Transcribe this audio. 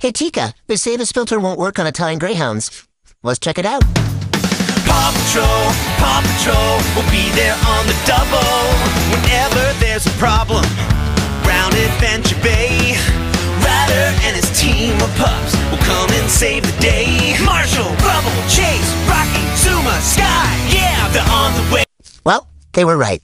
Hey, Tika, they say this filter won't work on Italian Greyhounds. Let's check it out. Paw Patrol, Paw Patrol will be there on the double whenever there's a problem. Round Adventure Bay, Ryder and his team of pups will come and save the day. Marshall, Rubble, Chase, Rocky, Zuma, Sky, yeah, they're on the way. Well, they were right.